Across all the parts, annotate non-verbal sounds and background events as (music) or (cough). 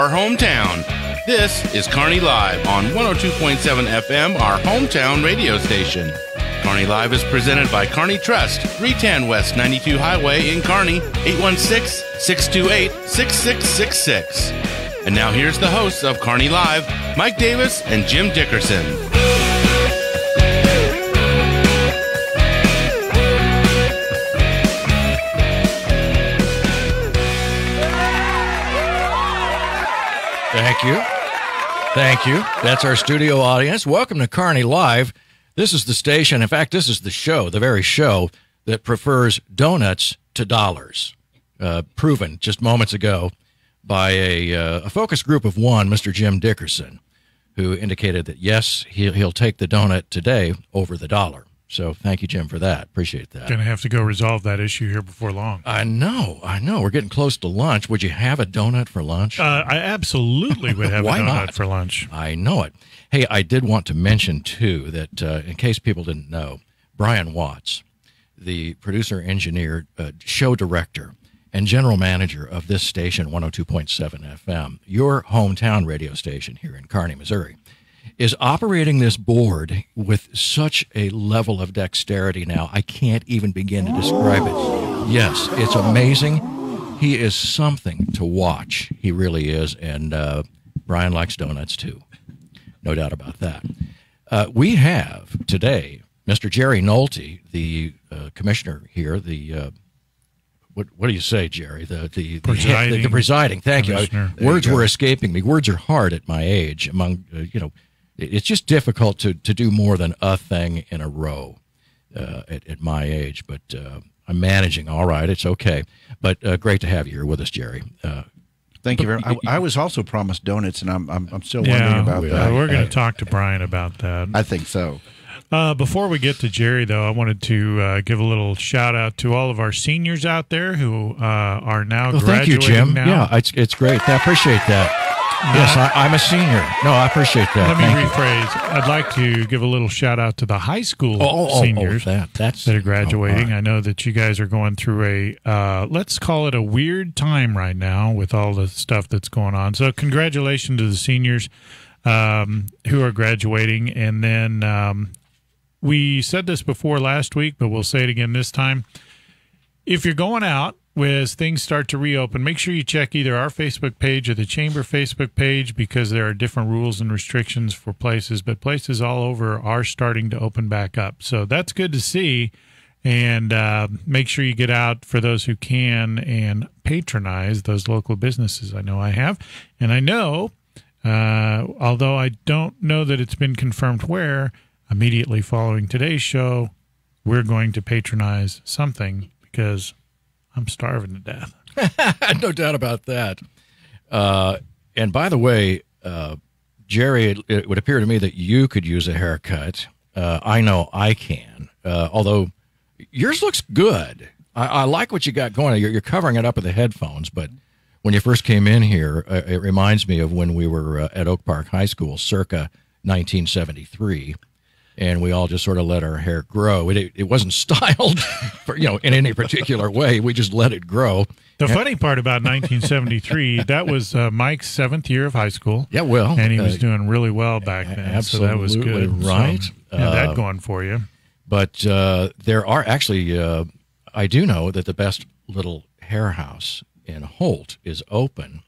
our hometown. This is Kearney Live on 102.7 FM, our hometown radio station. Kearney Live is presented by Kearney Trust, 310 West 92 Highway in Kearney, 816 628 6666. And now here's the hosts of Kearney Live, Mike Davis and Jim Dickerson. Thank you. Thank you. That's our studio audience. Welcome to Kearney Live. This is the station. In fact, this is the show, the very show that prefers donuts to dollars. Uh, proven just moments ago by a, uh, a focus group of one, Mr. Jim Dickerson, who indicated that yes, he'll, he'll take the donut today over the dollar. So thank you, Jim, for that. Appreciate that. Going to have to go resolve that issue here before long. I know, I know. We're getting close to lunch. Would you have a donut for lunch? Uh, I absolutely would have a (laughs) donut not? for lunch. I know it. Hey, I did want to mention too that uh, in case people didn't know, Brian Watts, the producer, engineer, uh, show director, and general manager of this station, 102.7 FM, your hometown radio station here in Kearney, Missouri, is operating this board with such a level of dexterity now. I can't even begin to describe it. Yes, it's amazing. He is something to watch. He really is. And uh, Brian likes donuts too. No doubt about that. Uh, we have today Mr. Jerry Nolte, the uh, commissioner here, the uh, what, what do you say, Jerry? The the the, Presiding the, the presiding. Thank you. I- words were escaping me. Words are hard at my age. Among uh, you know, it's just difficult to to do more than a thing in a row uh, at, at my age. But uh, I'm managing all right. It's okay. But uh, great to have you here with us, Jerry. Uh, Thank you very much. I, I was also promised donuts, and I'm I'm, I'm still Yeah, wondering about uh, that. we're going to talk to Brian about that. I think so. Uh, before we get to Jerry, though, I wanted to uh, give a little shout out to all of our seniors out there who uh, are now well, thank you, Jim. now. Yeah, it's it's great. I appreciate that. Yes, I, I'm a senior. No, I appreciate that. Let me Thank you. rephrase. I'd like to give a little shout out to the high school Oh, oh, oh, seniors oh, that that's that are graduating. I know that you guys are going through a uh, let's call it a weird time right now with all the stuff that's going on. So congratulations to the seniors um, who are graduating, and then um, we said this before last week, but we'll say it again this time. If you're going out as things start to reopen, make sure you check either our Facebook page or the Chamber Facebook page because there are different rules and restrictions for places, but places all over are starting to open back up. So that's good to see. And uh, make sure you get out for those who can and patronize those local businesses. I know I have. And I know, uh, although I don't know that it's been confirmed where, immediately following today's show, we're going to patronize something because I'm starving to death. (laughs) no doubt about that. Uh, and by the way, uh, Jerry, it, it would appear to me that you could use a haircut. Uh, I know I can, uh, although yours looks good. I, I like what you got going. You're, you're covering it up with the headphones, but when you first came in here, uh, it reminds me of when we were uh, at Oak Park High School, circa 1973 and we all just sort of let our hair grow. It, it wasn't (laughs) styled, for, you know, in any particular way. We just let it grow. The funny part about 1973, (laughs) that was uh, Mike's seventh year of high school. Yeah, well, and he was uh, doing really well back then. so that was absolutely good. right. So, had that Uh, going for you. But uh, there are actually, uh, I do know that the best little hair house in Holt is open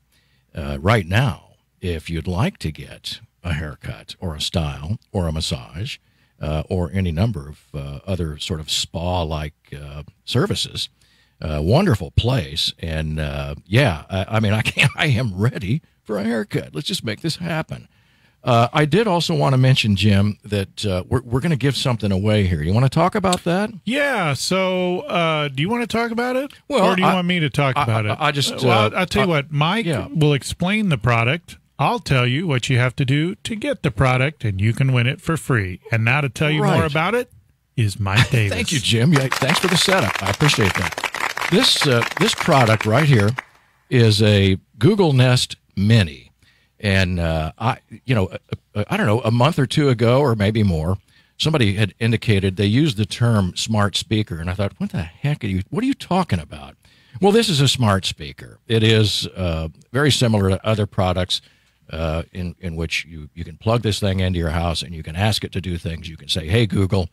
uh, right now. If you'd like to get a haircut or a style or a massage uh, or any number of uh, other sort of spa like uh, services, uh, wonderful place. And uh, yeah, I, I mean, I can't, I am ready for a haircut. Let's just make this happen. Uh, I did also want to mention, Jim, that uh, we're, we're going to give something away here. You want to talk about that? Yeah. So, uh, do you want to talk about it? Well, or do you I- want me to talk I- about it? I just, well, I'll tell you what. Mike yeah. will explain the product. I'll tell you what you have to do to get the product, and you can win it for free. And now to tell you more about it is Mike (laughs) Davis. Thank you, Jim. Yeah, thanks for the setup. I appreciate that. This uh, this product right here is a Google Nest Mini, and uh, I you know uh, I don't know a month or two ago or maybe more, somebody had indicated they used the term smart speaker, and I thought, what the heck are you? What are you talking about? Well, this is a smart speaker. It is uh, very similar to other products uh, in in which you you can plug this thing into your house and you can ask it to do things. You can say, "Hey Google,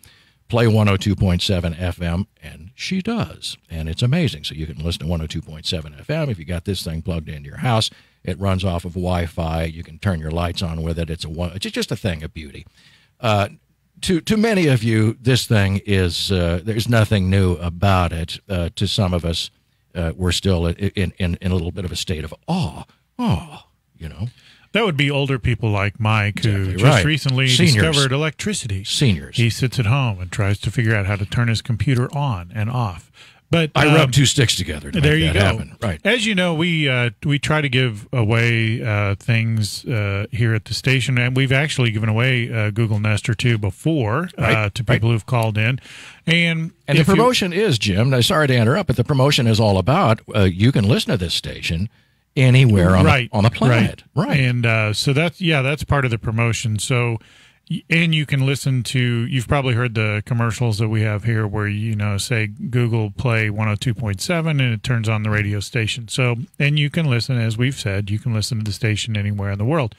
play 102.7 FM," and she does, and it's amazing. So you can listen to 102.7 FM if you got this thing plugged into your house. It runs off of Wi-Fi. You can turn your lights on with it. It's a one. It's just a thing of beauty. Uh, to to many of you, this thing is uh, there's nothing new about it. Uh, to some of us, uh, we're still in, in in a little bit of a state of awe. Oh, you know. That would be older people like Mike who Exactly just right. recently Seniors. discovered electricity. Seniors. He sits at home and tries to figure out how to turn his computer on and off. But I um, rub two sticks together to there you go. happen. Right. As you know, we uh, we try to give away uh, things uh, here at the station, and we've actually given away uh, Google Nest or two before uh, Right, to people who've called in. And And the if you- promotion is, Jim. Now, sorry to interrupt, but the promotion is all about uh, you can listen to this station anywhere on right the, on the planet. right, and uh, so that's yeah that's part of the promotion. So and you can listen to you've probably heard the commercials that we have here where you know say google play 102.7 and it turns on the radio station. So and you can listen as we've said you can listen to the station anywhere in the world.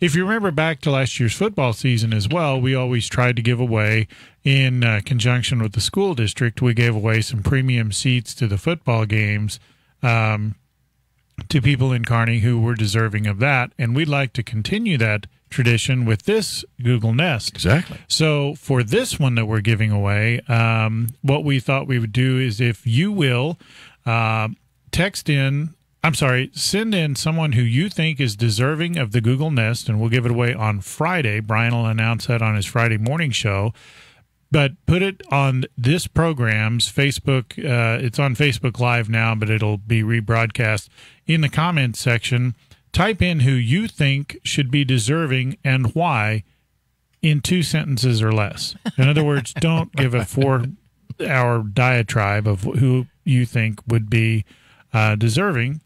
If you remember back to last year's football season as well we always tried to give away in uh, conjunction with the school district we gave away some premium seats to the football games um, to people in Kearney who were deserving of that. And we'd like to continue that tradition with this Google Nest. Exactly. So for this one that we're giving away, um, what we thought we would do is if you will uh, text in. I'm sorry, send in someone who you think is deserving of the Google Nest, and we'll give it away on Friday. Brian will announce that on his Friday morning show but put it on this program's Facebook. Uh, it's on Facebook Live now, but it'll be rebroadcast in the comments section. Type in who you think should be deserving and why in two sentences or less. In other words, (laughs) don't give a four hour diatribe of who you think would be uh, deserving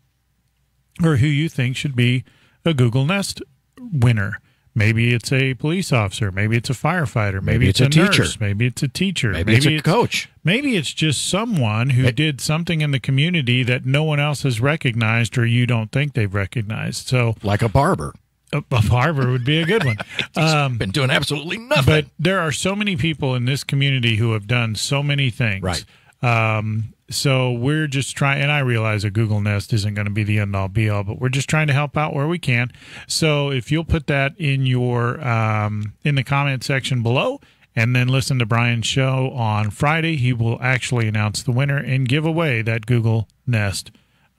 or who you think should be a Google Nest winner. Maybe it's a police officer. Maybe it's a firefighter. Maybe, Maybe it's, it's a, a nurse. teacher. Maybe it's a teacher. Maybe, it's a coach. Maybe it's just someone who did something in the community that no one else has recognized or you don't think they've recognized. So Like a barber. a, a barber would be a good one. (laughs) Um, Been doing absolutely nothing. but there are so many people in this community who have done so many things. Right. Um, so we're just trying, and I realize a Google Nest isn't going to be the end all be all, but we're just trying to help out where we can. So if you'll put that in your um, in the comment section below, and then listen to Brian's show on Friday, he will actually announce the winner and give away that Google Nest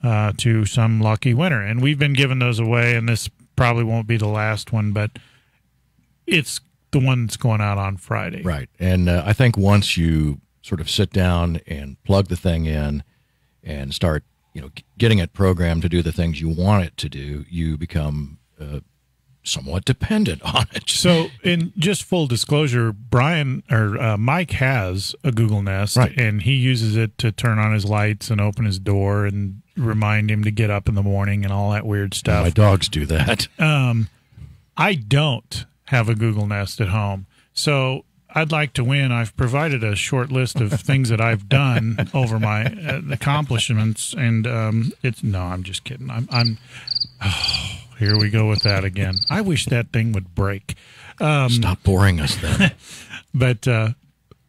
uh, to some lucky winner. And we've been giving those away, and this probably won't be the last one, but it's the one that's going out on Friday. Right. And uh, I think once you sort of sit down and plug the thing in and start, you know, getting it programmed to do the things you want it to do, you become uh, somewhat dependent (laughs) on it. So, in just full disclosure, Brian or uh, Mike has a Google Nest, Right. and he uses it to turn on his lights and open his door and remind him to get up in the morning and all that weird stuff. My dogs do that. I don't have a Google Nest at home, so I'd like to win. I've provided a short list of things that I've done over my uh, accomplishments, and um, it's no, I'm just kidding. I'm, I'm oh, (sighs) here we go with that again. I wish that thing would break. Stop boring us then. (laughs) But uh,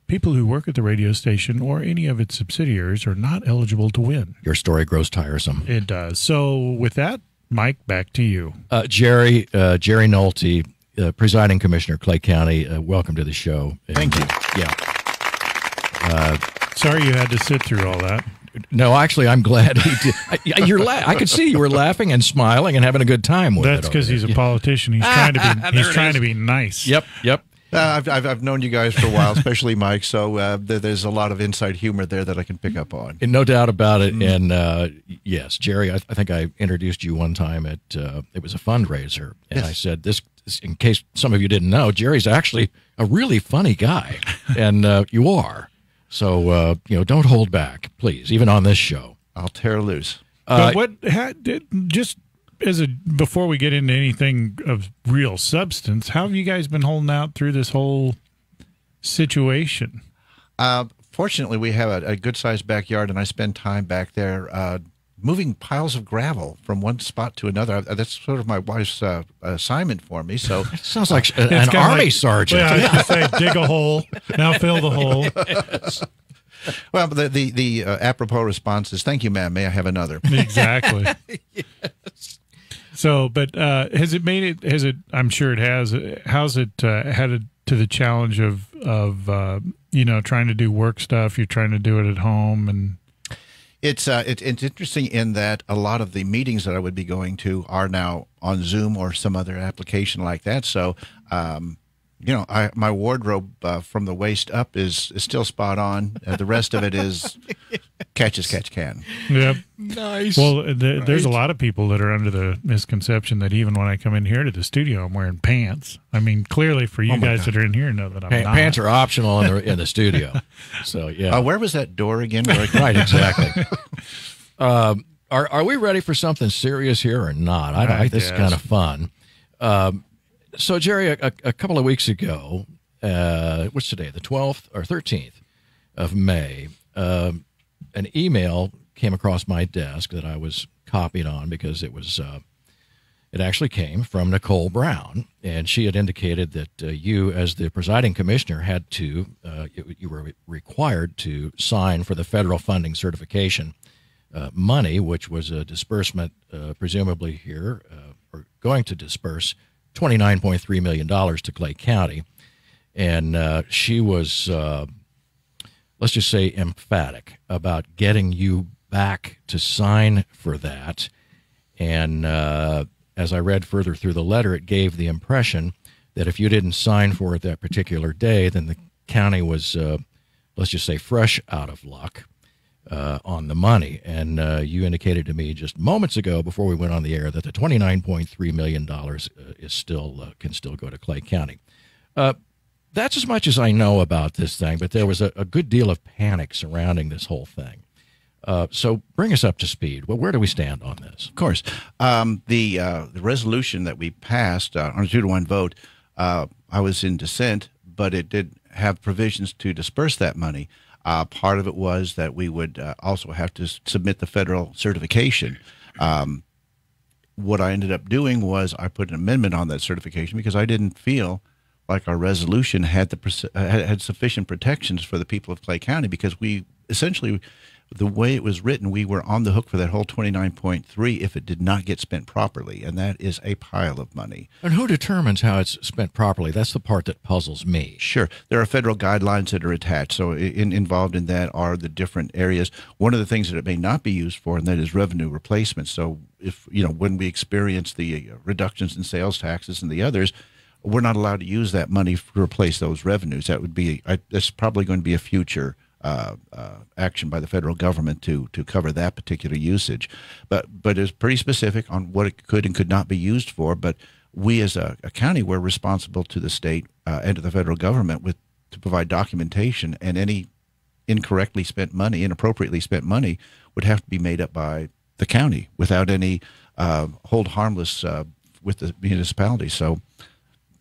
people who work at the radio station or any of its subsidiaries are not eligible to win. Your story grows tiresome. It does. So, with that, Mike, back to you. Uh, Jerry, uh, Jerry Nolte, uh, presiding commissioner, Clay County. Uh, welcome to the show. And, Thank you. uh, yeah. Sorry you had to sit through all that. No, actually, I'm glad he did. I, you're la- I could see you were laughing and smiling and having a good time with That's it. because he's a politician. He's trying to be. (laughs) He's trying is. to be nice. Yep, yep. Uh, I've, I've, I've known you guys for a while, especially Mike. So uh, there, there's a lot of inside humor there that I can pick up on. And no doubt about Mm. it. And uh, yes, Jerry, I, I think I introduced you one time at uh, it was a fundraiser, and I said this in case some of you didn't know. Jerry's actually a really funny guy, (laughs) and uh, you are. So uh, you know, don't hold back, please, even on this show. I'll tear loose. Uh, But what ha, did, just as a before we get into anything of real substance, how have you guys been holding out through this whole situation? Uh, fortunately, we have a, a good sized backyard, and I spend time back there uh, moving piles of gravel from one spot to another. Uh, That's sort of my wife's uh, assignment for me. So (laughs) Sounds like (laughs) a- an army like- sergeant. Yeah, I was say, dig a (laughs) hole. Now fill the hole. Well, the the, the uh, apropos response is, "Thank you, ma'am. May I have another?" Exactly. So, but uh, has it made it? Has it? I'm sure it has. How's it uh, headed to the challenge of of uh, you know trying to do work stuff? You're trying to do it at home, and It's uh, it, it's interesting in that a lot of the meetings that I would be going to are now on Zoom or some other application like that. So, um, you know, I, my wardrobe uh, from the waist up is, is still spot on. Uh, the rest of it is (laughs) catch as catch can. yep. nice. Well, th- there's a lot of people that are under the misconception that even when I come in here to the studio, I'm wearing pants. I mean, clearly for you guys that are in here know that I'm Pa- not. pants are optional in the in the studio. (laughs) So yeah, Uh, where was that door again? (laughs) Right, exactly. um, are are we ready for something serious here or not? I, I I this is kind of fun. Um, so Jerry, a, a couple of weeks ago, uh, what's today? The twelfth or thirteenth of May. Um, an email came across my desk that I was copied on because it was. Uh, it actually came from Nicole Brown, and she had indicated that uh, you, as the presiding commissioner, had to, uh, you, you were required to sign for the federal funding certification uh, money, which was a disbursement, uh, presumably here, uh, or going to disperse $29.3 million to Clay County. And uh, she was, uh, let's just say, emphatic about getting you back to sign for that. And uh, as I read further through the letter, it gave the impression that if you didn't sign for it that particular day, then the county was, uh, let's just say, fresh out of luck uh, on the money. And uh, you indicated to me just moments ago before we went on the air that the $29.3 million uh, is still uh, can still go to Clay County. Uh, that's as much as I know about this thing, but there was a, a good deal of panic surrounding this whole thing. So bring us up to speed. Well, where do we stand on this? Of course, um, the the resolution that we passed on a two to one vote, I was in dissent, but it did have provisions to disperse that money. Uh, part of it was that we would uh, also have to submit the federal certification. Um, what I ended up doing was I put an amendment on that certification because I didn't feel like our resolution had the uh, had sufficient protections for the people of Clay County because we essentially the way it was written we were on the hook for that whole 29.3 if it did not get spent properly and that is a pile of money. And who determines how it's spent properly? That's the part that puzzles me. Sure, there are federal guidelines that are attached. So, in, involved in that are the different areas. One of the things that it may not be used for, and that is revenue replacement. So, if you know when we experience the uh, reductions in sales taxes and the others, we're not allowed to use that money to replace those revenues. That would be I, that's probably going to be a future. Uh, uh, action by the federal government to to cover that particular usage, but but it's pretty specific on what it could and could not be used for. But we as a, a county we're responsible to the state uh, and to the federal government with to provide documentation. And any incorrectly spent money inappropriately spent money would have to be made up by the county without any uh, hold harmless uh, with the municipality. So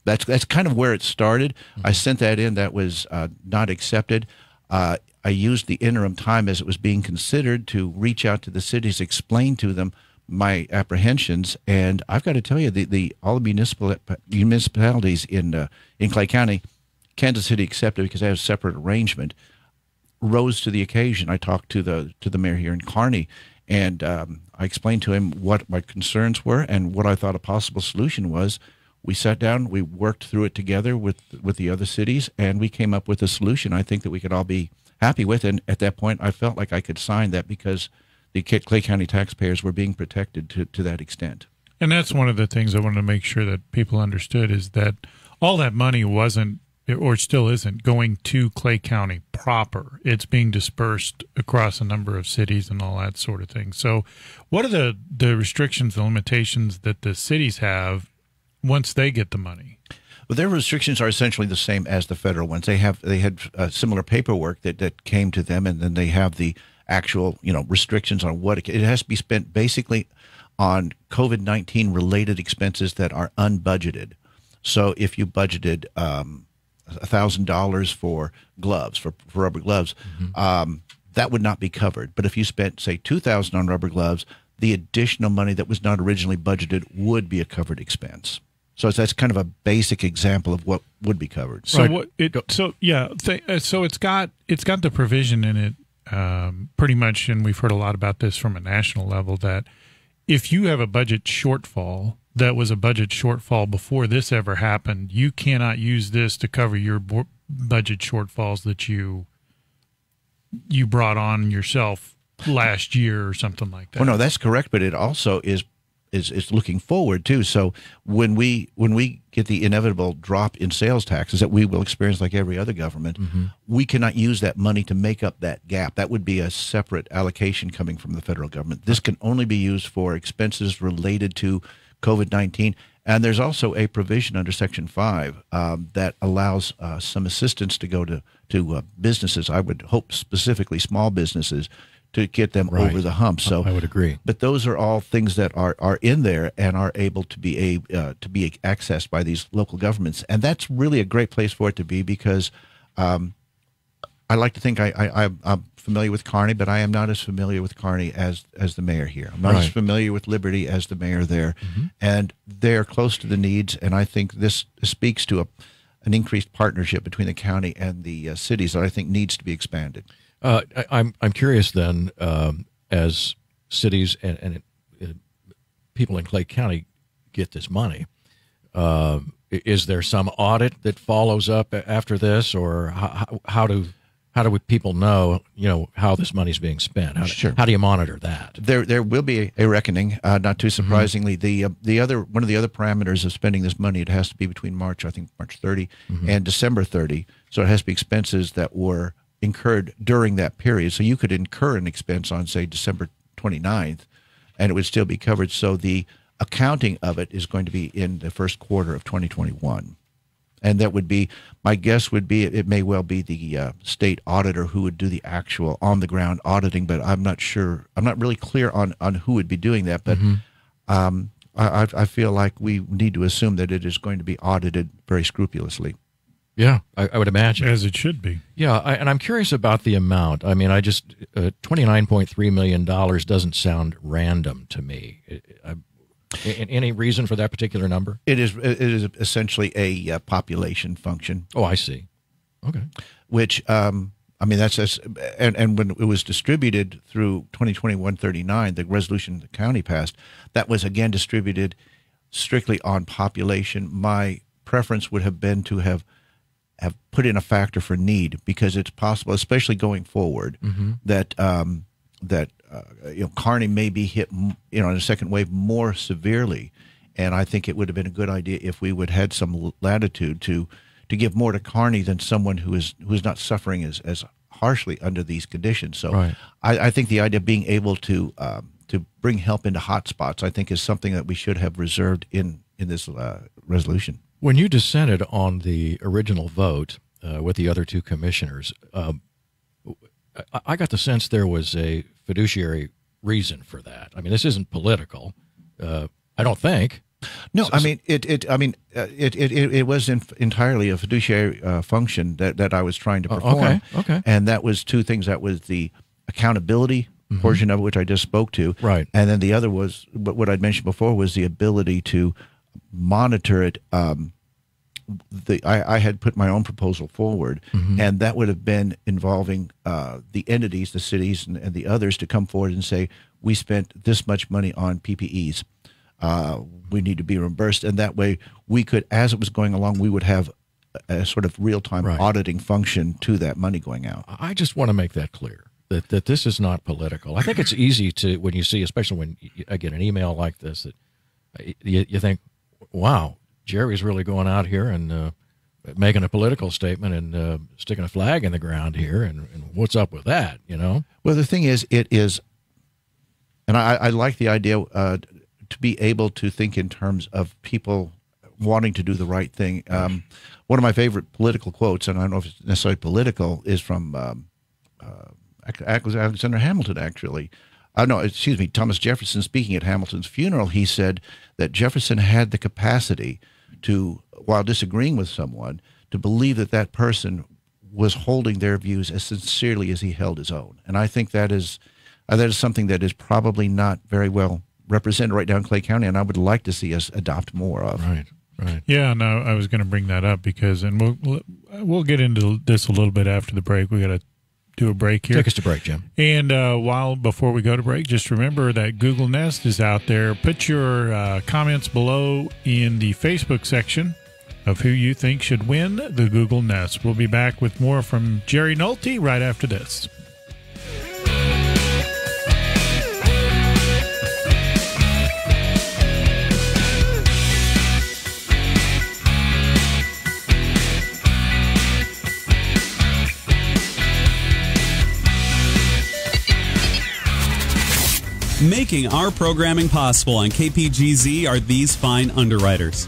that's that's kind of where it started. I sent that in. That was uh, not accepted. Uh, i used the interim time as it was being considered to reach out to the cities explain to them my apprehensions and i've got to tell you the, the all the municipal municipalities in uh, in clay county kansas city accepted because they have a separate arrangement rose to the occasion. I talked to the to the mayor here in Kearney, and um, I explained to him what my concerns were and what I thought a possible solution was. We sat down, we worked through it together with with the other cities, and we came up with a solution. I think that we could all be happy with. And at that point, I felt like I could sign that because the Clay County taxpayers were being protected to to that extent. And that's one of the things I wanted to make sure that people understood is that all that money wasn't or still isn't going to Clay County proper. It's being dispersed across a number of cities and all that sort of thing. So, what are the the restrictions and limitations that the cities have once they get the money? Well, their restrictions are essentially the same as the federal ones. They have they had uh, similar paperwork that, that came to them, and then they have the actual you know restrictions on what it, it has to be spent basically on COVID nineteen related expenses that are unbudgeted. So if you budgeted um, thousand dollars for gloves for, for rubber gloves, um, that would not be covered. But if you spent say two thousand on rubber gloves, the additional money that was not originally budgeted would be a covered expense. So that's kind of a basic example of what would be covered. So what it so yeah th- uh, so it's got it's got the provision in it um, pretty much, and we've heard a lot about this from a national level that if you have a budget shortfall that was a budget shortfall before this ever happened, you cannot use this to cover your bo- budget shortfalls that you you brought on yourself last year or something like that. Well, no, that's correct, but it also is is is looking forward too. So when we when we get the inevitable drop in sales taxes that we will experience like every other government, we cannot use that money to make up that gap. That would be a separate allocation coming from the federal government. This can only be used for expenses related to COVID nineteen. And there's also a provision under Section Five um, that allows uh, some assistance to go to to uh, businesses. I would hope specifically small businesses to get them Right. over the hump. So I would agree. but those are all things that are, are in there and are able to be a uh, to be accessed by these local governments, and that's really a great place for it to be because um, I like to think I, I I'm- I'm familiar with Kearney, but I am not as familiar with Kearney as as the mayor here. I'm not as familiar with Liberty as the mayor there, and they're close to the needs, and I think this speaks to a an increased partnership between the county and the uh, cities that I think needs to be expanded. Uh, I, I'm I'm curious then, um, as cities and, and uh, people in Clay County get this money, um, is there some audit that follows up after this, or how, how, do how do we, people know you know how this money's being spent? How, do- Sure. how do you monitor that? there there will be a reckoning. Uh, not too surprisingly, the uh, the other one of the other parameters of spending this money it has to be between March, I think March 30 and December 30. So it has to be expenses that were incurred during that period. So you could incur an expense on say December 29th, and it would still be covered. So the accounting of it is going to be in the first quarter of 2021 and that would be my guess would be it may well be the uh, state auditor who would do the actual on the ground auditing but i'm not sure i'm not really clear on on who would be doing that but um, I, I- I feel like we need to assume that it is going to be audited very scrupulously Yeah, I, I would imagine. as it should be. Yeah, I, and I'm curious about the amount. I mean, I just uh, twenty nine point three million dollars doesn't sound random to me. I, I, a- any reason for that particular number? it is it is essentially a uh, population function Oh, I see. Okay. which um, I mean that's, that's and and when it was distributed through 2021-39, the resolution the county passed, that was again distributed strictly on population. My preference would have been to have have put in a factor for need because it's possible, especially going forward, that um, that uh, you know Kearney may be hit you know in a second wave more severely, and I think it would have been a good idea if we would had some latitude to to give more to Kearney than someone who is who is not suffering as as harshly under these conditions. So Right. I, I think the idea of being able to um, to bring help into hotspots, I think, is something that we should have reserved in in this uh, resolution. When you dissented on the original vote uh, with the other two commissioners, um, I, I got the sense there was a fiduciary reason for that. I mean, this isn't political. Uh, I don't think. No, I mean it. It. I mean uh, it. It. It, it was in, entirely a fiduciary uh, function that, that I was trying to Oh, perform. okay, okay. And that was two things. That was the accountability portion of it, which I just spoke to. Mm-hmm. Right. And then the other was what what I'd mentioned before was the ability to monitor it. Um, the I, I had put my own proposal forward, Mm-hmm. and that would have been involving uh, the entities, the cities, and, and the others to come forward and say we spent this much money on PPEs. Uh, we need to be reimbursed, and that way we could, as it was going along, we would have a, sort of real time Right. auditing function to that money going out. I just want to make that clear that, that this is not political. I think it's easy to when you see, especially when you- I get an email like this, that you, you think, "Wow, Jerry's really going out here and uh, making a political statement and uh, sticking a flag in the ground here, and, and what's up with that?" You know? Well, the thing is, it is, and I, I like the idea uh, to be able to think in terms of people wanting to do the right thing. Um, one of my favorite political quotes, and I don't know if it's necessarily political, is from um, uh, Alexander Hamilton, actually. Uh, no, excuse me, Thomas Jefferson speaking at Hamilton's funeral. He said that Jefferson had the capacity to, while disagreeing with someone, to believe that that person was holding their views as sincerely as he held his own. And I think that is uh, that is something that is probably not very well represented right now in Clay County, and I would like to see us adopt more of. Right. Right. Yeah, no, I was going to bring that up because, and we'll we'll get into this a little bit after the break. We got to do a break here. Take us to break, Jim. And uh, while before we go to break, just remember that Google Nest is out there. Put your uh, comments below in the Facebook section of who you think should win the Google Nest. We'll be back with more from Jerry Nolte right after this. Making our programming possible on KPGZ are these fine underwriters.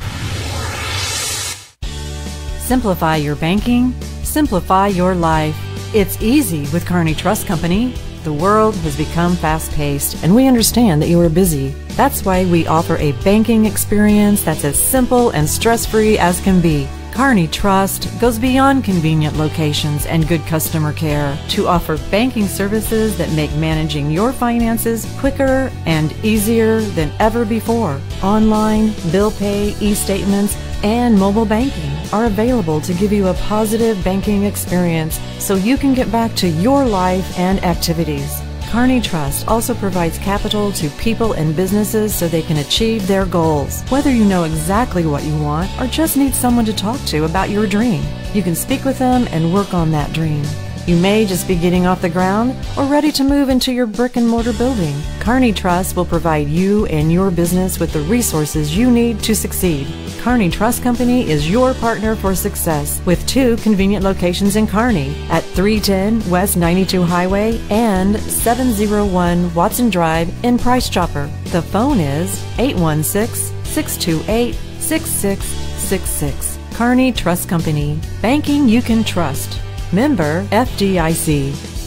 Simplify your banking, simplify your life. It's easy with Kearney Trust Company. The world has become fast paced, and we understand that you are busy. That's why we offer a banking experience that's as simple and stress free as can be. Kearney Trust goes beyond convenient locations and good customer care to offer banking services that make managing your finances quicker and easier than ever before. Online, bill pay, e statements, and mobile banking are available to give you a positive banking experience so you can get back to your life and activities. Kearney Trust also provides capital to people and businesses so they can achieve their goals. Whether you know exactly what you want or just need someone to talk to about your dream, you can speak with them and work on that dream. You may just be getting off the ground or ready to move into your brick and mortar building. Kearney Trust will provide you and your business with the resources you need to succeed. Kearney Trust Company is your partner for success with two convenient locations in Kearney at 310 West 92 Highway and 701 Watson Drive in Price Chopper. The phone is 816 628 6666. Kearney Trust Company. Banking you can trust. Member FDIC.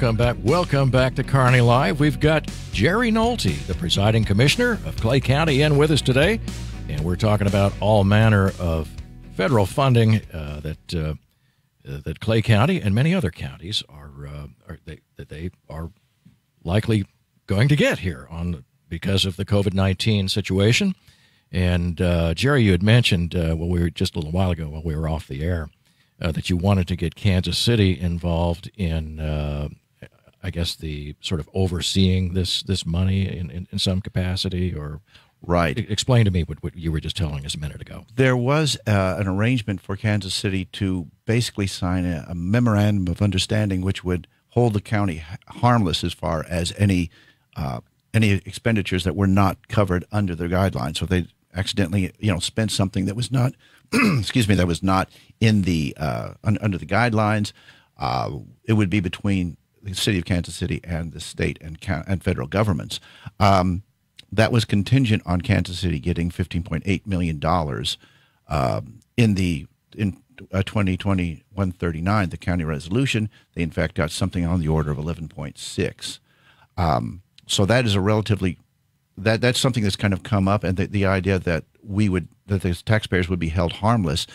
Welcome back. Welcome back to Kearney Live. We've got Jerry Nolte, the presiding commissioner of Clay County, in with us today, and we're talking about all manner of federal funding uh, that uh, that Clay County and many other counties are, uh, are they, that they are likely going to get here on because of the COVID nineteen situation. And uh, Jerry, you had mentioned uh, well, we were just a little while ago while we were off the air uh, that you wanted to get Kansas City involved in, uh, I guess, the sort of overseeing this this money in, in, in some capacity, or right. Explain to me what, what you were just telling us a minute ago. There was uh, an arrangement for Kansas City to basically sign a, a, memorandum of understanding, which would hold the county harmless as far as any uh, any expenditures that were not covered under their guidelines. So they accidentally, you know, spent something that was not (clears throat) excuse me, that was not in the uh, un, under the guidelines. Uh, it would be between the city of Kansas City and the state and, and federal governments. Um, that was contingent on Kansas City getting $15.8 million um, in the in uh, 2020 139, the county resolution. They in fact got something on the order of 11.6. Um, so that is a relatively that that's something that's kind of come up, and the, the idea that we would that the taxpayers would be held harmless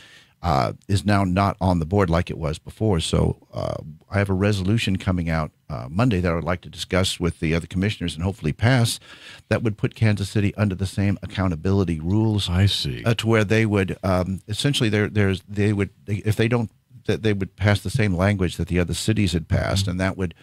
uh, is now not on the board like it was before. So uh, I have a resolution coming out uh, Monday that I would like to discuss with the other commissioners and hopefully pass that would put Kansas City under the same accountability rules. I see. Uh, to where they would um, essentially there there's they would if they don't that they would pass the same language that the other cities had passed, mm-hmm. and that would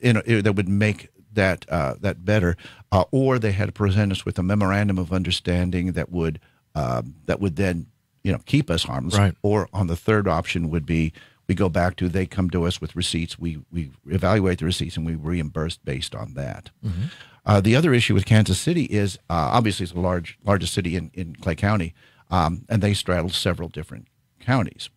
you know that would make that uh, that better, uh, or they had to present us with a memorandum of understanding that would um, that would then you know keep us harmless. Right. Or on the third option would be we go back to they come to us with receipts, we we evaluate the receipts and we reimburse based on that. Mm-hmm. Uh, the other issue with Kansas City is uh, obviously it's the large largest city in in Clay County, um, and they straddle several different counties.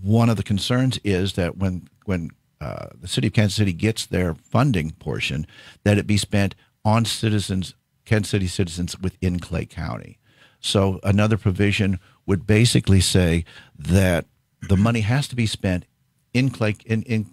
One of the concerns is that when when uh, the city of Kansas City gets their funding portion, that it be spent on citizens, Kansas City citizens within Clay County. So another provision would basically say that the money has to be spent in Clay in, in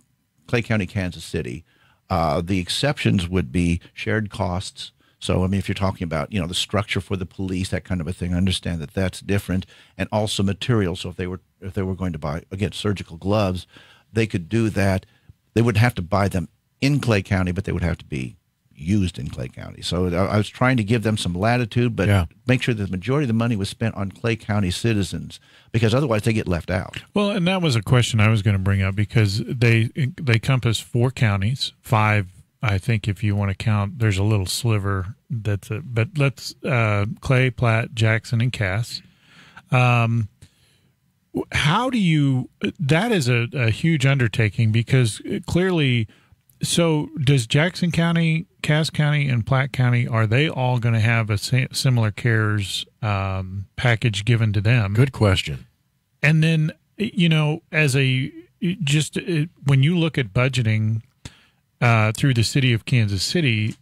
Clay County, Kansas City. Uh, the exceptions would be shared costs. So, I mean, if you're talking about, you know, the structure for the police, that kind of a thing, I understand that that's different, and also materials. So, if they were if they were going to buy again surgical gloves, they could do that. They would have to buy them in Clay County, but they would have to be used in Clay County. So I was trying to give them some latitude, but Yeah. make sure that the majority of the money was spent on Clay County citizens because otherwise they get left out. Well, and that was a question I was going to bring up because they they compass four counties, five, I think, if you want to count. There's a little sliver that's a, but let's uh, Clay, Platte, Jackson, and Cass. Um, how do you? That is a, a huge undertaking because clearly. So, does Jackson County, Cass County, and Platte County are they all going to have a similar CARES um, package given to them? Good question. And then, you know, as a just uh, when you look at budgeting uh, through the city of Kansas City,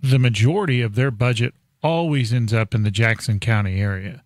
the majority of their budget always ends up in the Jackson County area.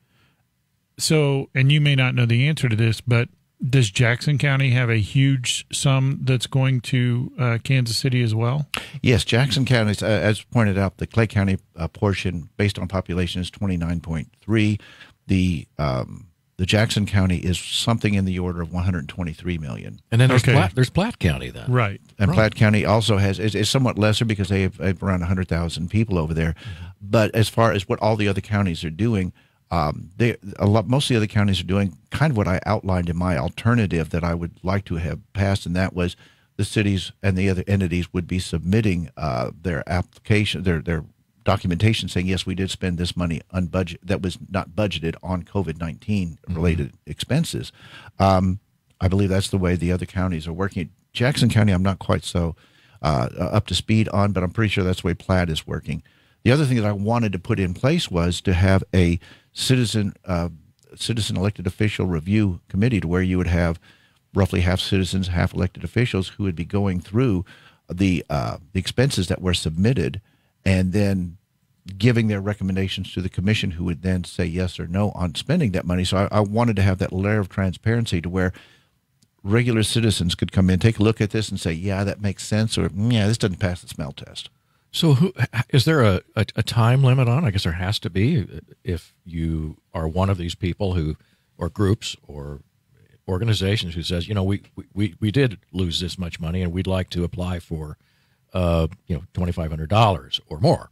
So, and you may not know the answer to this, but does Jackson County have a huge sum that's going to uh, Kansas City as well? Yes, Jackson County, uh, as pointed out, the Clay County uh, portion based on population is 29.3. The um, the Jackson County is something in the order of 123 million. And then there's Okay. Platte, there's Platte County then. Right. And Right. Platte County also has is, is somewhat lesser because they have, have around 100,000 people over there. But as far as what all the other counties are doing, um, they a lot most of the other counties are doing kind of what I outlined in my alternative that I would like to have passed, and that was the cities and the other entities would be submitting uh, their application, their their documentation saying yes, we did spend this money unbudget that was not budgeted on COVID 19 related expenses. Um, I believe that's the way the other counties are working. Jackson County, I'm not quite so uh, up to speed on, but I'm pretty sure that's the way Platte is working. The other thing that I wanted to put in place was to have a citizen uh, citizen elected official review committee to where you would have roughly half citizens, half elected officials who would be going through the uh, the expenses that were submitted, and then giving their recommendations to the commission, who would then say yes or no on spending that money. So I, I wanted to have that layer of transparency to where regular citizens could come in, take a look at this, and say, "Yeah, that makes sense," or "Mm, "Yeah, this doesn't pass the smell test." So, who, is there a, a, a time limit on? I guess there has to be if you are one of these people who, or groups or organizations who says, you know, we, we, we did lose this much money and we'd like to apply for, uh, you know, twenty five hundred dollars or more.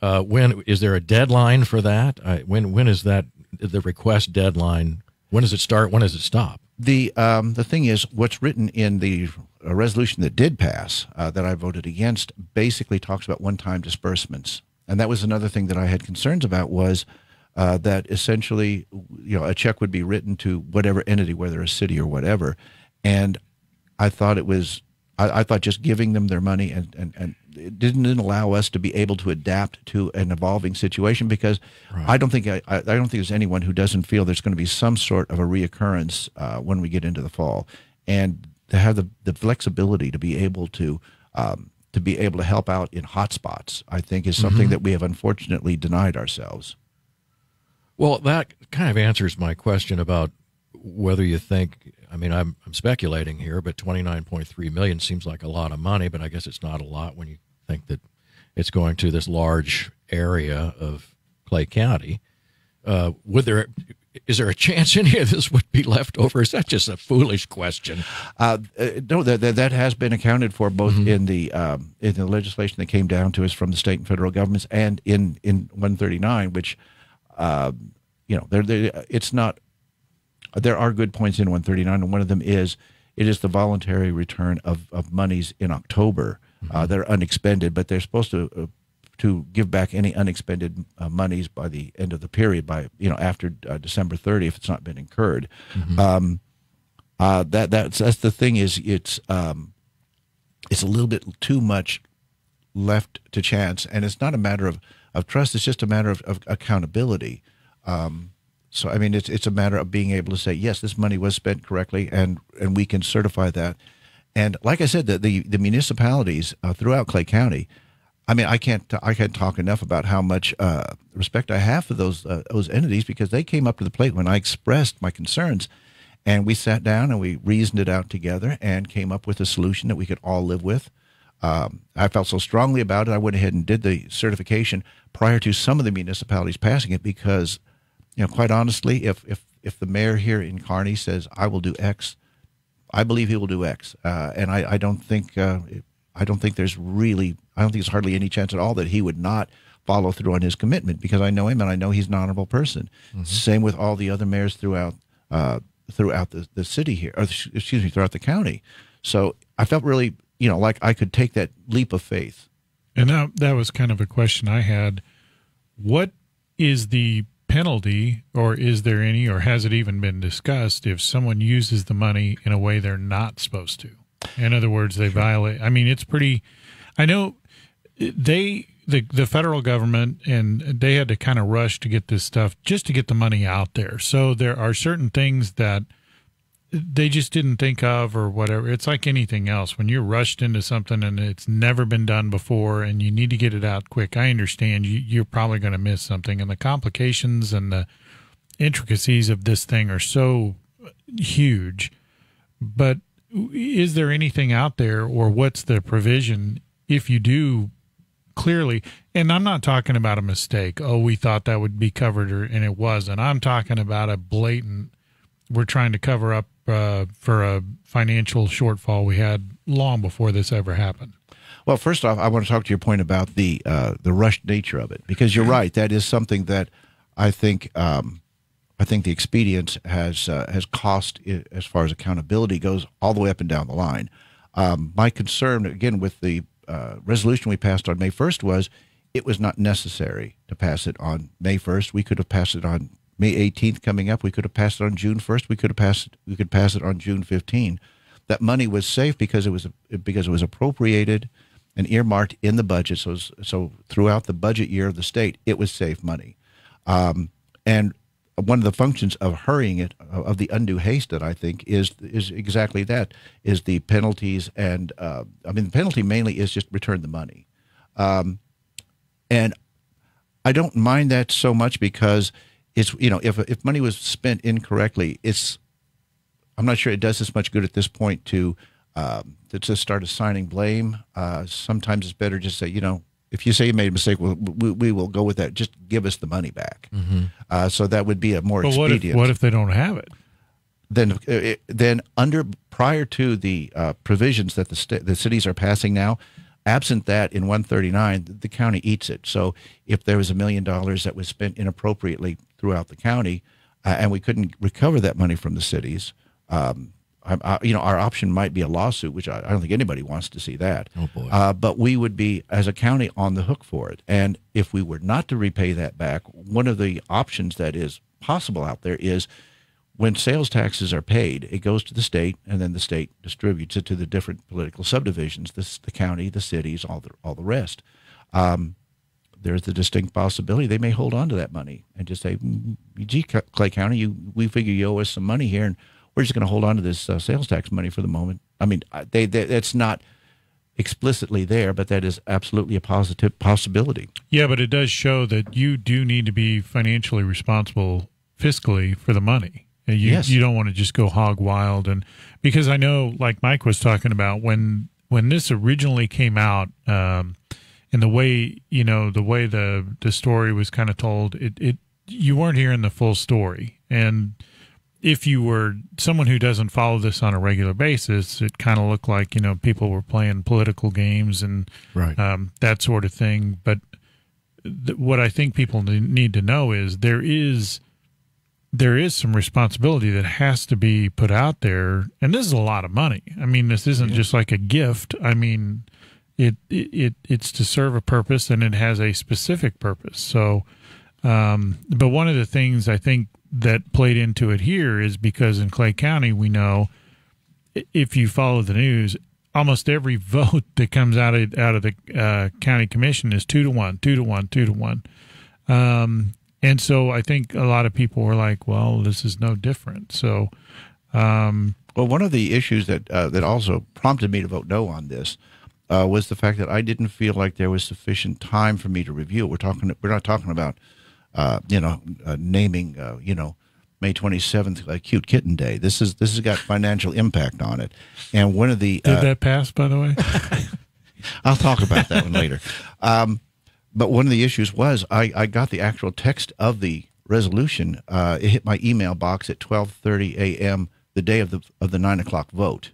Uh, when is there a deadline for that? Uh, when when is that the request deadline? When does it start? When does it stop? The um, the thing is, what's written in the uh, resolution that did pass uh, that I voted against basically talks about one-time disbursements, and that was another thing that I had concerns about was uh, that essentially, you know, a check would be written to whatever entity, whether a city or whatever, and I thought it was. I, I thought just giving them their money and, and, and it didn't, didn't allow us to be able to adapt to an evolving situation because I don't think I, I don't think there's anyone who doesn't feel there's going to be some sort of a reoccurrence uh, when we get into the fall, and to have the, the flexibility to be able to um, to be able to help out in hotspots, I think is something that we have unfortunately denied ourselves. Well, that kind of answers my question about whether you think. I mean, I'm, I'm speculating here, but 29.3 million seems like a lot of money, but I guess it's not a lot when you think that it's going to this large area of Clay County. Uh, would there is there a chance any of this would be left over? Is that just a foolish question? Uh, uh, no, that, that that has been accounted for both in the um, in the legislation that came down to us from the state and federal governments, and in in 139, which uh, you know, there there it's not. There are good points in 139, and one of them is it is the voluntary return of, of monies in October uh, that are unexpended, but they're supposed to uh, to give back any unexpended uh, monies by the end of the period, by you know after uh, December 30, if it's not been incurred. Um, uh, that that's that's the thing is it's um, it's a little bit too much left to chance, and it's not a matter of, of trust. It's just a matter of, of accountability. Um, so I mean, it's it's a matter of being able to say yes, this money was spent correctly, and and we can certify that. And like I said, the the, the municipalities uh, throughout Clay County, I mean, I can't I can't talk enough about how much uh, respect I have for those uh, those entities because they came up to the plate when I expressed my concerns, and we sat down and we reasoned it out together and came up with a solution that we could all live with. Um, I felt so strongly about it. I went ahead and did the certification prior to some of the municipalities passing it because, you know, quite honestly, if if if the mayor here in Kearney says I will do X, I believe he will do X, uh, and I, I don't think uh, I don't think there's really I don't think there's hardly any chance at all that he would not follow through on his commitment because I know him and I know he's an honorable person. Mm-hmm. Same with all the other mayors throughout uh, throughout the, the city here, or excuse me, throughout the county. So I felt really you know, like I could take that leap of faith. And that, that was kind of a question I had. What is the penalty, or is there any, or has it even been discussed if someone uses the money in a way they're not supposed to? In other words, they violate. I mean, it's pretty. I know they the the federal government and they had to kind of rush to get this stuff just to get the money out there. So there are certain things that they just didn't think of or whatever. It's like anything else. When you're rushed into something and it's never been done before and you need to get it out quick, I understand you, you're probably going to miss something. And the complications and the intricacies of this thing are so huge. But is there anything out there or what's the provision if you do clearly and i'm not talking about a mistake oh we thought that would be covered or, and it wasn't i'm talking about a blatant we're trying to cover up uh, for a financial shortfall we had long before this ever happened. Well, first off, I want to talk to your point about the uh, the rushed nature of it because you're right. That is something that I think um, I think the expedience has uh, has cost as far as accountability goes all the way up and down the line. Um, my concern again with the uh, resolution we passed on May 1st was it was not necessary to pass it on May 1st. We could have passed it on May 18th coming up. We could have passed it on June 1st. We could have passed. We could pass it on June 15. That money was safe because it was because it was appropriated and earmarked in the budget. So so throughout the budget year of the state, it was safe money. Um, and one of the functions of hurrying it of the undue haste that I think is is exactly that is the penalties and uh, I mean the penalty mainly is just return the money, um, and I don't mind that so much because it's you know if if money was spent incorrectly, it's I'm not sure it does as much good at this point to um, to just start assigning blame. Uh, sometimes it's better just say you know if you say you made a mistake, well, we, we will go with that. Just give us the money back. Mm-hmm. Uh, so that would be a more but expedient. What if, what if they don't have it? Then, uh, then under prior to the uh, provisions that the st- the cities are passing now, Absent that, in 139, the county eats it. So if there was a million dollars that was spent inappropriately throughout the county, uh, and we couldn't recover that money from the cities, um, I, I, you know, our option might be a lawsuit, which I, I, don't think anybody wants to see that. Oh boy! Uh, but we would be, as a county, on the hook for it. And if we were not to repay that back, one of the options that is possible out there is when sales taxes are paid, it goes to the state, and then the state distributes it to the different political subdivisions, the, the county, the cities, all the all the rest. Um, there's the distinct possibility they may hold on to that money and just say, mm, "Gee, Clay County, you we figure you owe us some money here, and we're just going to hold on to this uh, sales tax money for the moment." I mean, they, they that's not explicitly there, but that is absolutely a positive possibility. Yeah, but it does show that you do need to be financially responsible fiscally for the money. You yes. you don't want to just go hog wild and because I know like Mike was talking about when when this originally came out um and the way you know the way the the story was kind of told it it you weren't hearing the full story and if you were someone who doesn't follow this on a regular basis, it kind of looked like you know people were playing political games and right. um, that sort of thing. But th- what I think people need to know is there is there is some responsibility that has to be put out there and this is a lot of money. I mean this isn't yeah. just like a gift. I mean it, it it's to serve a purpose and it has a specific purpose. So um, but one of the things i think that played into it here is because in clay county we know if you follow the news almost every (laughs) vote that comes out of out of the uh, county commission is two to one two to one two to one. Um, and so I think a lot of people were like, well, this is no different. So, um, well, one of the issues that uh, that also prompted me to vote no on this uh, was the fact that I didn't feel like there was sufficient time for me to review. it. We're talking. We're not talking about, uh, you know, uh, naming. Uh, you know, May twenty seventh, uh, cute kitten day. This is this has got financial impact on it. And one of the Did that pass, by the way? (laughs) I'll talk about that one later. Um, but one of the issues was I, I got the actual text of the resolution. Uh, it hit my email box at 12:30 a.m. the day of the of the nine o'clock vote,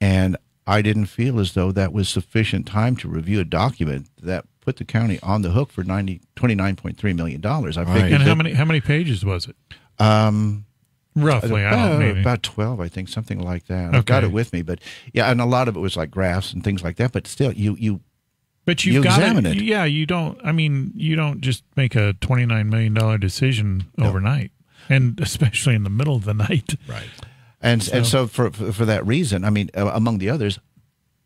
and I didn't feel as though that was sufficient time to review a document that put the county on the hook for 90, 29.3 million dollars. I Right. and how many how many pages was it? um, Roughly, I about, don't maybe. about 12, I think, something like that. I've got it with me, but yeah, and a lot of it was like graphs and things like that. But still, you you But you've You got examine to, it. Yeah, you don't. I mean, you don't just make a twenty nine million dollar decision overnight, and (laughs) especially in the middle of the night. Right. And and so for, for that reason, I mean, uh, among the others,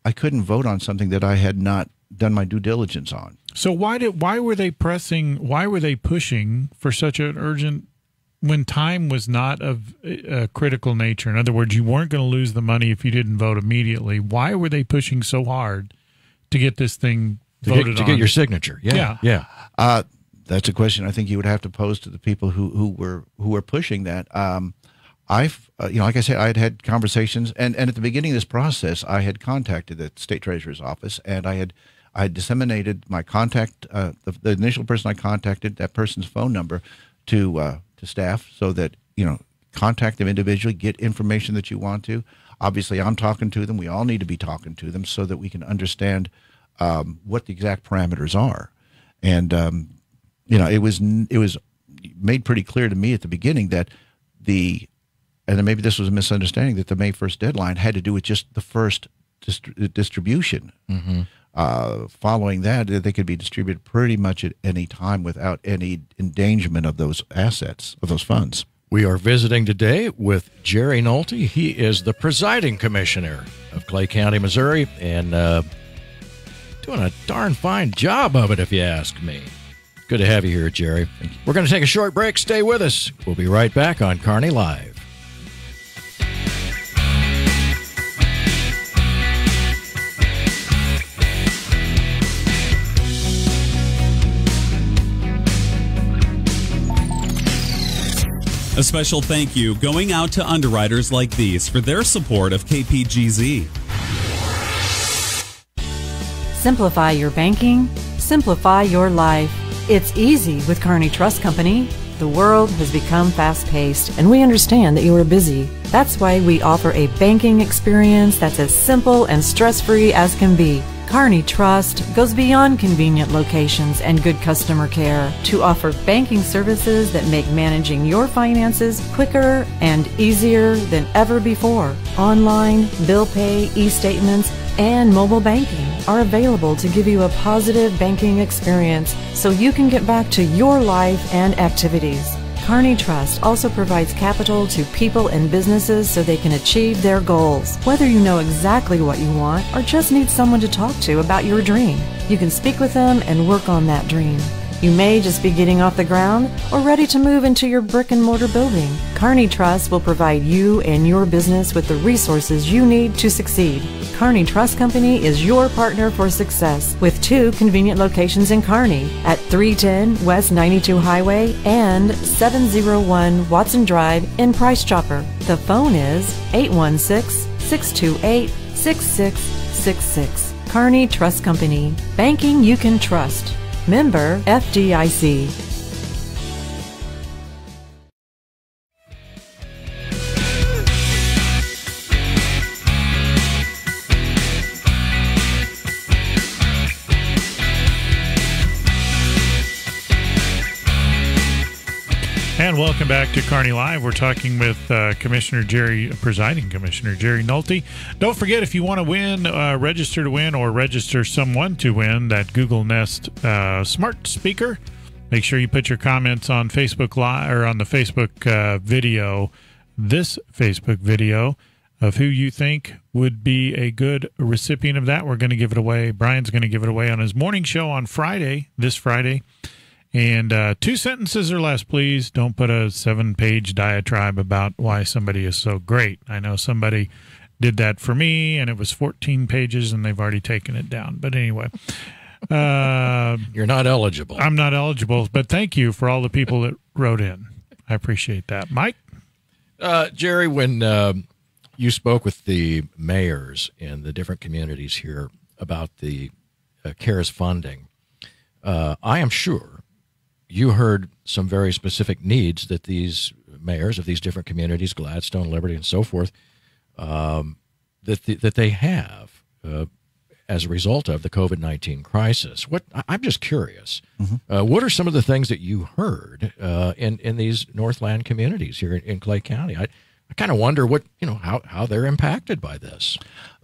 I couldn't vote on something that I had not done my due diligence on. So why did why were they pressing? Why were they pushing for such an urgent? When time was not of a critical nature, in other words, you weren't going to lose the money if you didn't vote immediately. Why were they pushing so hard to get this thing To, voted get, to on? get your signature. Yeah. Yeah. Yeah. Uh, that's a question I think you would have to pose to the people who, who were who were pushing that. Um, I've uh, you know, like I said, I had had conversations, and, and at the beginning of this process, I had contacted the state treasurer's office, and I had I had disseminated my contact, uh, the, the initial person I contacted, that person's phone number, to uh, to staff, so that you know contact them individually, get information that you want to. Obviously, I'm talking to them. We all need to be talking to them so that we can understand um, what the exact parameters are. And um, you know, it was it was made pretty clear to me at the beginning that the and then maybe this was a misunderstanding that the May first deadline had to do with just the first dist- distribution. Uh, following that, they could be distributed pretty much at any time without any endangerment of those assets of those funds. We are visiting today with Jerry Nolte. He is the presiding commissioner of Clay County, Missouri, and uh, doing a darn fine job of it, if you ask me. Good to have you here, Jerry. We're going to take a short break. Stay with us. We'll be right back on Kearney Live. A special thank you going out to underwriters like these for their support of KPGZ. Simplify your banking, simplify your life. It's easy with Kearney Trust Company. The world has become fast paced, and we understand that you are busy. That's why we offer a banking experience that's as simple and stress free as can be. Kearney Trust goes beyond convenient locations and good customer care to offer banking services that make managing your finances quicker and easier than ever before. Online, bill pay, e statements, and mobile banking are available to give you a positive banking experience so you can get back to your life and activities. Kearney Trust also provides capital to people and businesses so they can achieve their goals. Whether you know exactly what you want or just need someone to talk to about your dream, you can speak with them and work on that dream. You may just be getting off the ground or ready to move into your brick and mortar building. Kearney Trust will provide you and your business with the resources you need to succeed. Kearney Trust Company is your partner for success with two convenient locations in Kearney at 310 West 92 Highway and 701 Watson Drive in Price Chopper. The phone is 816 628 6666. Kearney Trust Company. Banking you can trust. Member FDIC. And welcome back to Kearney Live. We're talking with uh, Commissioner Jerry, presiding Commissioner Jerry Nolte. Don't forget, if you want to win, uh, register to win, or register someone to win that Google Nest uh, smart speaker. Make sure you put your comments on Facebook Live or on the Facebook uh, video, this Facebook video of who you think would be a good recipient of that. We're going to give it away. Brian's going to give it away on his morning show on Friday, this Friday. And uh, two sentences or less, please. Don't put a seven page diatribe about why somebody is so great. I know somebody did that for me, and it was 14 pages, and they've already taken it down. But anyway, uh, (laughs) You're not eligible. I'm not eligible. But thank you for all the people that wrote in. I appreciate that, Mike. Uh, Jerry, when um you spoke with the mayors in the different communities here about the uh, CARES funding, uh, I am sure you heard some very specific needs that these mayors of these different communities, Gladstone, Liberty, and so forth, um, that the, that they have uh, as a result of the COVID nineteen crisis. What I'm just curious, uh, what are some of the things that you heard uh, in in these Northland communities here in, in Clay County? I, I kind of wonder what you know how how they're impacted by this.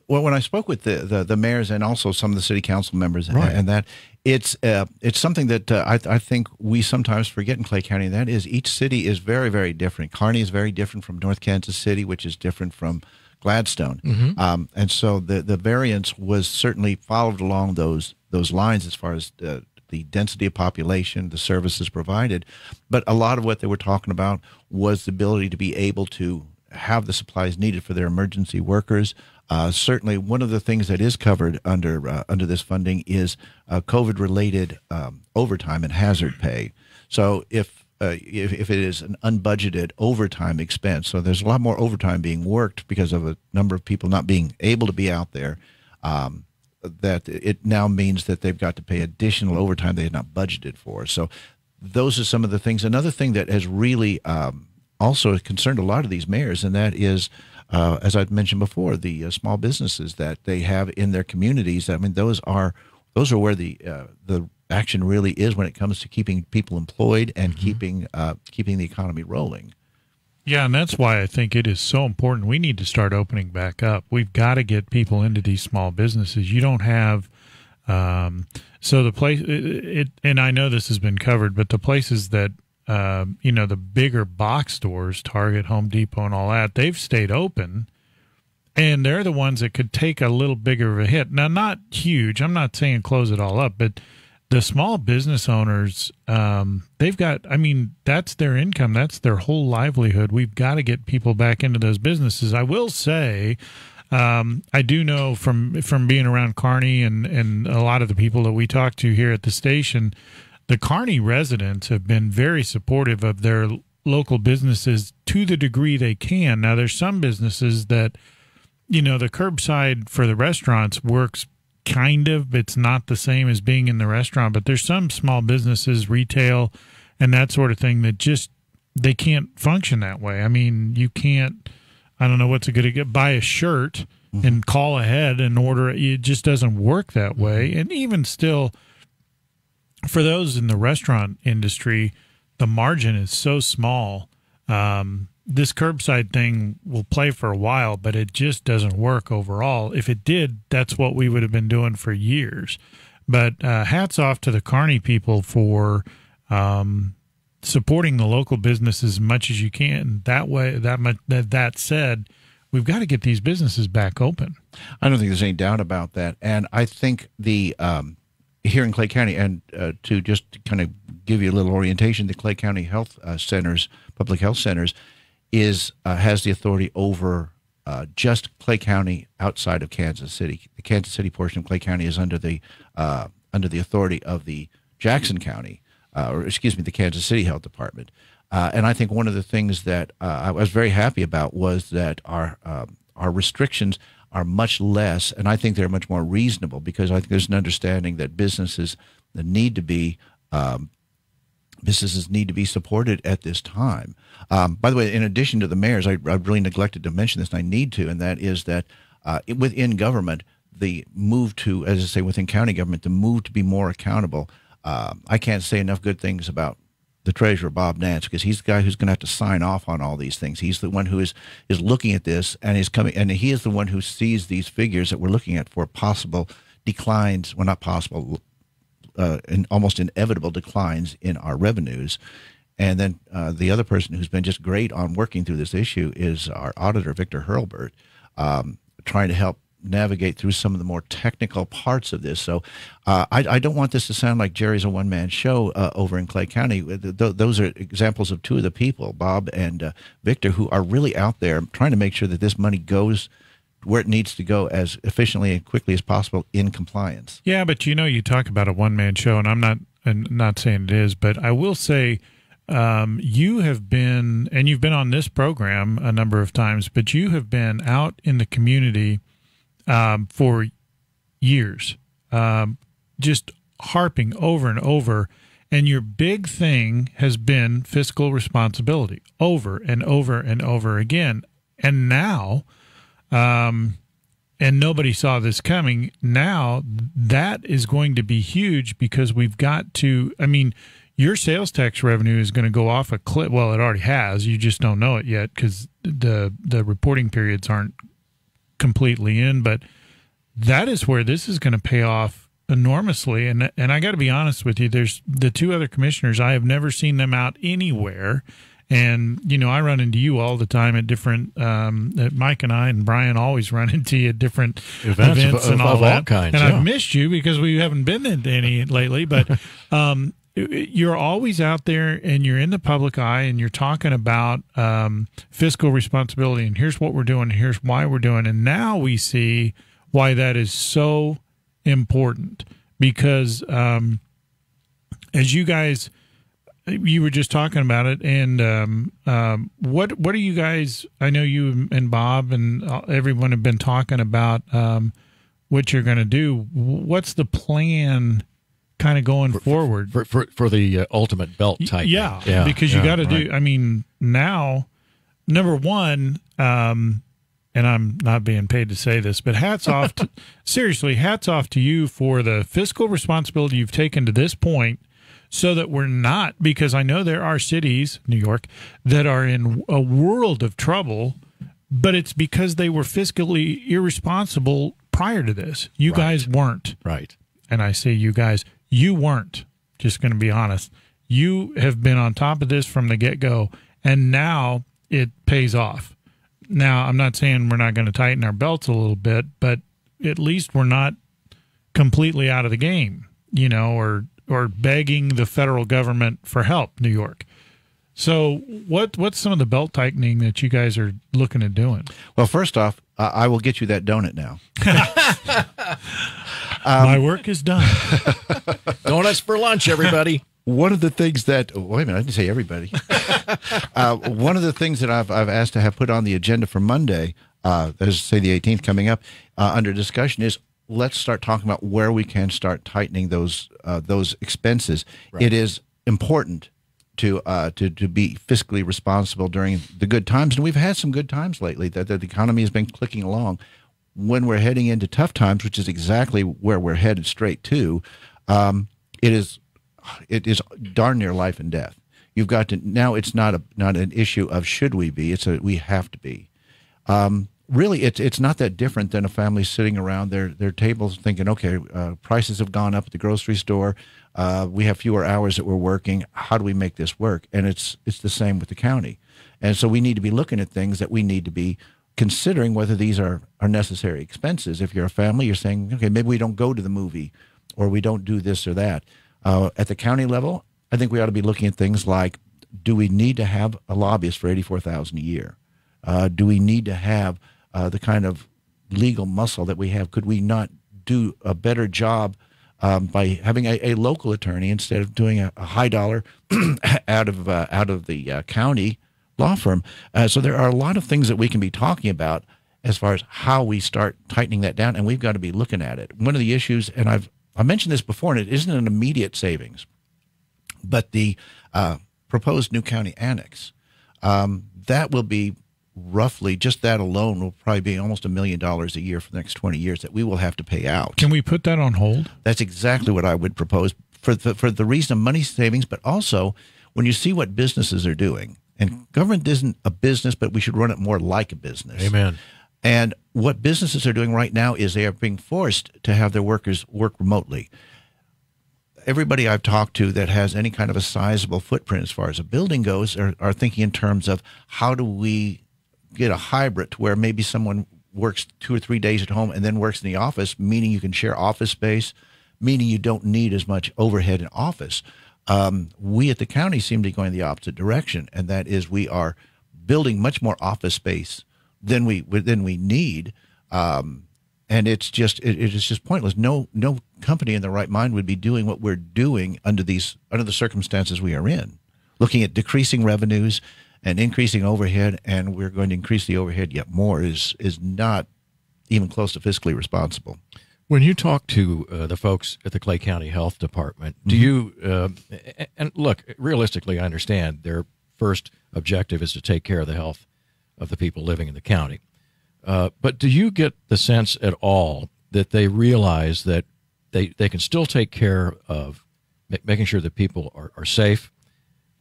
Well, when I spoke with the, the, the mayors and also some of the city council members and- Right. and that, it's uh, it's something that uh, I, I think we sometimes forget in Clay County. And that is, each city is very very different. Kearney is very different from North Kansas City, which is different from Gladstone. Um, and so the the variance was certainly followed along those those lines as far as uh, the density of population, the services provided. But a lot of what they were talking about was the ability to be able to have the supplies needed for their emergency workers. Uh, certainly, one of the things that is covered under uh, under this funding is uh, COVID-related um, overtime and hazard pay. So, if, uh, if if it is an unbudgeted overtime expense, so there's a lot more overtime being worked because of a number of people not being able to be out there. Um, that it now means that they've got to pay additional overtime they had not budgeted for. So, those are some of the things. Another thing that has really um, also concerned a lot of these mayors, and that is, uh, as I've mentioned before, the uh, small businesses that they have in their communities. I mean, those are those are where the uh, the action really is when it comes to keeping people employed and keeping uh, keeping the economy rolling. Yeah, and that's why I think it is so important. We need to start opening back up. We've got to get people into these small businesses. You don't have, um, so the place, it, it, and I know this has been covered, but the places that, um, you know, the bigger box stores, Target, Home Depot, and all that, they've stayed open. And they're the ones that could take a little bigger of a hit. Now, not huge. I'm not saying close it all up, but the small business owners, um, they've got, I mean, that's their income. That's their whole livelihood. We've got to get people back into those businesses. I will say, um, I do know from from being around Kearney and and a lot of the people that we talk to here at the station, the Kearney residents have been very supportive of their local businesses to the degree they can. Now, there's some businesses that, you know, the curbside for the restaurants works kind of. It's not the same as being in the restaurant, but there's some small businesses, retail, and that sort of thing that just they can't function that way. I mean, you can't. I don't know what's a good get buy a shirt and mm-hmm. call ahead and order it. It just doesn't work that mm-hmm. way. And even still, for those in the restaurant industry, the margin is so small. Um, this curbside thing will play for a while, but it just doesn't work overall. If it did, that's what we would have been doing for years. But uh, hats off to the Kearney people for um, supporting the local business as much as you can. That way, that much. That, that said, we've got to get these businesses back open. I don't think there's any doubt about that. And I think the um, here in Clay County, and uh, to just kind of give you a little orientation, the Clay County Health uh, Centers, public health centers, is uh, has the authority over uh, just Clay County outside of Kansas City. The Kansas City portion of Clay County is under the uh, under the authority of the Jackson County, uh, or excuse me, the Kansas City Health Department. And I think one of the things that I was very happy about was that our um, our restrictions are much less, and I think they're much more reasonable because I think there's an understanding that businesses need to be um, businesses need to be supported at this time. Um, by the way, in addition to the mayors, I, I really neglected to mention this, and I need to, and that is that uh, within government, the move to, as I say, within county government, the move to be more accountable. Uh, I can't say enough good things about the treasurer Bob Nance because he's the guy who's going to have to sign off on all these things. He's the one who is is looking at this and is coming, and he is the one who sees these figures that we're looking at for possible declines. Well, not possible, uh, and almost inevitable declines in our revenues. And then uh, the other person who's been just great on working through this issue is our auditor, Victor Hurlbert, um, trying to help navigate through some of the more technical parts of this. So uh, I, I, don't want this to sound like Jerry's a one man show uh, over in Clay County. Th- those are examples of two of the people, Bob and uh, Victor, who are really out there trying to make sure that this money goes where it needs to go as efficiently and quickly as possible in compliance. Yeah, but you know, you talk about a one man show, and I'm not and not saying it is, but I will say um, you have been, and you've been on this program a number of times, but you have been out in the community um, for years, um, just harping over and over. And your big thing has been fiscal responsibility over and over and over again. And now, um, and nobody saw this coming. Now that is going to be huge because we've got to. I mean, your sales tax revenue is going to go off a cliff. Well, it already has. You just don't know it yet because the the reporting periods aren't completely in. But that is where this is going to pay off enormously. And and I got to be honest with you. There's the two other commissioners. I have never seen them out anywhere and you know, I run into you all the time at different. Um, Mike and I and Brian always run (laughs) into you at different events, events of, and all of that. All kinds, and yeah. I've missed you because we haven't been into any lately. But (laughs) um, you're always out there, and you're in the public eye, and you're talking about um, fiscal responsibility. And here's what we're doing. Here's why we're doing. And now we see why that is so important because um, as you guys you were just talking about it, and um, um, what what are you guys? I know you and Bob and everyone have been talking about um, what you're going to do. What's the plan? Kind of going for, forward for for, for the uh, ultimate belt type. Yeah, yeah because you got to right. do. I mean, now number one, um, and I'm not being paid to say this, but hats (laughs) off. To, seriously, hats off to you for the fiscal responsibility you've taken to this point so that we're not, because I know there are cities, New York, that are in a world of trouble, but it's because they were fiscally irresponsible prior to this. You right. guys weren't. Right. And I say you guys, you weren't. Just going to be honest. You have been on top of this from the get go, and now it pays off. Now, I'm not saying we're not going to tighten our belts a little bit, but at least we're not completely out of the game, you know, or or begging the federal government for help, New York. So, what what's some of the belt tightening that you guys are looking at doing? Well, first off, uh, I will get you that donut now. (laughs) (laughs) um, My work is done. (laughs) Donuts for lunch, everybody. (laughs) One of the things that oh, wait a minute, I didn't say everybody. (laughs) uh, one of the things that I've I've asked to have put on the agenda for Monday, uh, is say the 18th coming up, uh, under discussion is let's start talking about where we can start tightening those uh, those expenses. Right. It is important to uh, to to be fiscally responsible during the good times, and we've had some good times lately. That, that the economy has been clicking along. When we're heading into tough times, which is exactly where we're headed straight to, um, it is it is darn near life and death. You've got to now. It's not a not an issue of should we be. It's a we have to be. Um, really it's it's not that different than a family sitting around their their tables thinking, okay, uh, prices have gone up at the grocery store. Uh, we have fewer hours that we're working. How do we make this work? And it's it's the same with the county. And so we need to be looking at things that we need to be considering whether these are are necessary expenses. If you're a family, you're saying, okay, maybe we don't go to the movie, or we don't do this or that. Uh, at the county level, I think we ought to be looking at things like, do we need to have a lobbyist for eighty four thousand a year? Uh, do we need to have uh, the kind of legal muscle that we have, could we not do a better job um, by having a, a, local attorney instead of doing a, a high dollar (clears throat) out of uh, out of the uh, county law firm? Uh, so there are a lot of things that we can be talking about as far as how we start tightening that down, and we've got to be looking at it. One of the issues, and I've I mentioned this before, and it isn't an immediate savings, but the uh, proposed new county annex um, that will be roughly just that alone will probably be almost a million dollars a year for the next 20 years that we will have to pay out. Can we put that on hold? That's exactly what I would propose for the, for the reason of money savings, but also when you see what businesses are doing. And government isn't a business, but we should run it more like a business. Amen. And what businesses are doing right now is they are being forced to have their workers work remotely. Everybody I've talked to that has any kind of a sizable footprint as far as a building goes are, are thinking in terms of how do we get a hybrid to where maybe someone works two or three days at home and then works in the office, meaning you can share office space, meaning you don't need as much overhead in office. Um, we at the county seem to be going the opposite direction, and that is we are building much more office space than we than we need. Um, and it's just it, it is just pointless. No no company in the right mind would be doing what we're doing under these under the circumstances we are in, looking at decreasing revenues and increasing overhead, and we're going to increase the overhead yet more is is not even close to fiscally responsible. When you talk to uh, the folks at the Clay County Health Department, do you, uh, and look, realistically, I understand their first objective is to take care of the health of the people living in the county. Uh, but do you get the sense at all that they realize that they, they can still take care of making sure that people are, are safe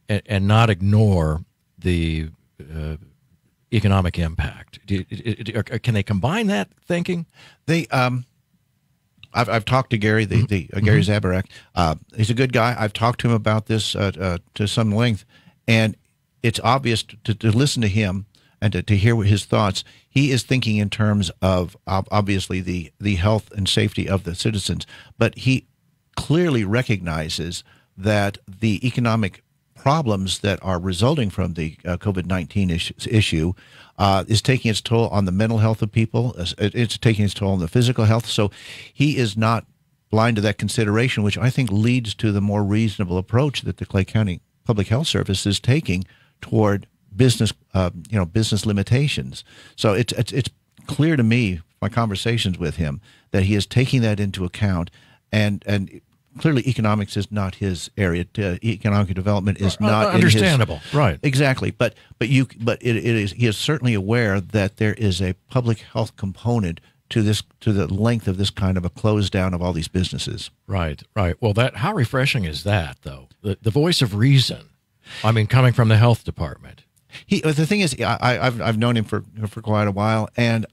and, and not ignore the uh, economic impact? Do, can they combine that thinking? They, um, I've, I've talked to Gary, the, the uh, Gary mm-hmm. Zaborac. Uh, he's a good guy. I've talked to him about this uh, uh, to some length, and it's obvious to, to listen to him and to, to hear his thoughts. He is thinking in terms of obviously the, the health and safety of the citizens, but he clearly recognizes that the economic problems that are resulting from the uh, COVID 19 issue uh, is taking its toll on the mental health of people. It's taking its toll on the physical health. So he is not blind to that consideration, which I think leads to the more reasonable approach that the Clay County Public Health Service is taking toward business, uh, you know, business limitations. So it's, it's it's clear to me, my conversations with him, that he is taking that into account, and and clearly economics is not his area. Uh, economic development is uh, not understandable, his, right? Exactly, but but you but it, it is he is certainly aware that there is a public health component to this to the length of this kind of a close down of all these businesses. Right, right. Well, that how refreshing is that though? The the voice of reason. I mean, coming from the health department. He the thing is, I, I've I've known him for for quite a while, and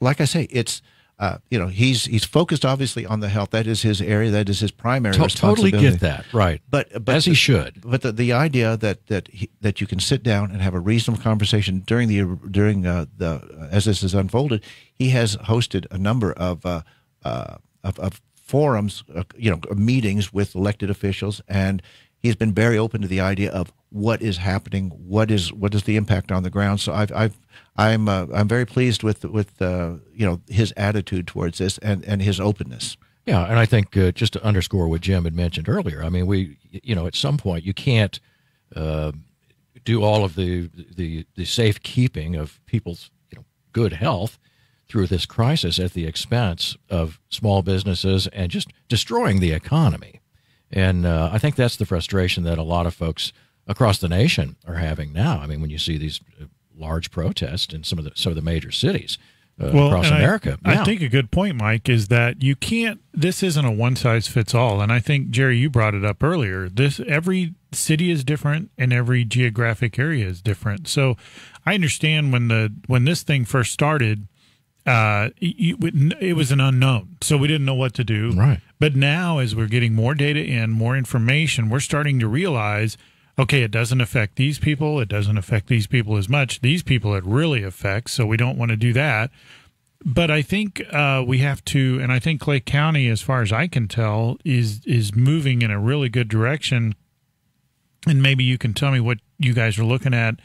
like I say, it's uh, you know he's he's focused obviously on the health. That is his area. That is his primary to- Totally get that, right? But but as he should. But the, the idea that that he, that you can sit down and have a reasonable conversation during the during uh, the as this has unfolded, he has hosted a number of uh, uh of, of, forums, uh, you know, meetings with elected officials, and he's been very open to the idea of what is happening, what is what is the impact on the ground. So I've, I've I'm uh, I'm very pleased with with uh, you know his attitude towards this and and his openness. Yeah, and I think uh, just to underscore what Jim had mentioned earlier, I mean, we you know at some point you can't uh, do all of the the the safekeeping of people's you know good health through this crisis at the expense of small businesses and just destroying the economy. And uh, I think that's the frustration that a lot of folks across the nation are having now. I mean, when you see these uh, large protests in some of the some of the major cities uh, well, across America, I, yeah. I think a good point, Mike, is that you can't. This isn't a one size fits all, and I think Jerry, you brought it up earlier. This every city is different, and every geographic area is different. So, I understand when the when this thing first started. Uh, it was an unknown, so we didn't know what to do. Right. But now, as we're getting more data in, more information, we're starting to realize okay, it doesn't affect these people. It doesn't affect these people as much. These people it really affects. So we don't want to do that. But I think uh, we have to, and I think Clay County, as far as I can tell, is is moving in a really good direction. And maybe you can tell me what you guys are looking at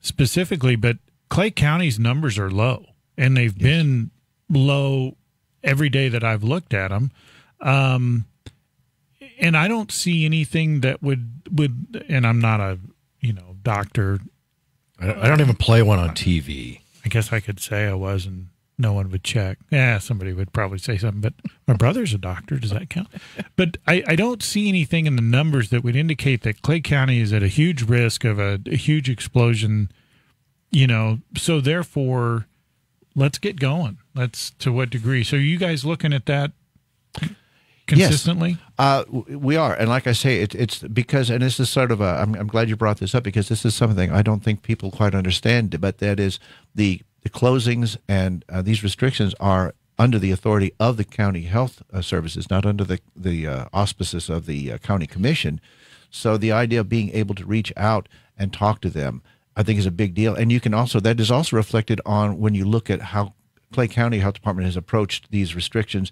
specifically. But Clay County's numbers are low, and they've yes. been low every day that I've looked at them. Um, and I don't see anything that would would. And I'm not a you know doctor. I don't even play one on TV. I guess I could say I was, and no one would check. Yeah, somebody would probably say something, but my brother's a doctor. Does that count? But I, I don't see anything in the numbers that would indicate that Clay County is at a huge risk of a, a huge explosion. You know, so therefore, let's get going. Let's to what degree? So, are you guys looking at that consistently? Yes, uh, we are, and like I say, it, it's because, and this is sort of a. I'm, I'm glad you brought this up because this is something I don't think people quite understand. But that is the the closings and uh, these restrictions are under the authority of the county health uh, services, not under the the uh, auspices of the uh, county commission. So the idea of being able to reach out and talk to them, I think, is a big deal. And you can also that is also reflected on when you look at how Clay County Health Department has approached these restrictions